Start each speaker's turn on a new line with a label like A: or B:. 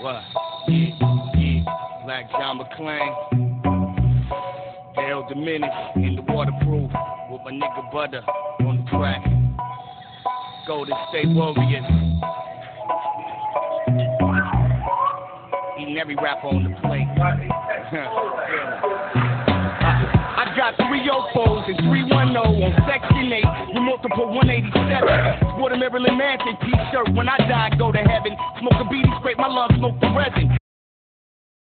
A: What? Black John McClain. L Diminish in the waterproof with my nigga Butter on the track. Golden State Warriors. Eating every rapper on the plate. I got three Opos and three one O on Section 8 with multiple 187. Sport a Maryland Mansion t-shirt. When I die, go to heaven. Smoke a beanie, scrape my lungs, smoke the resin.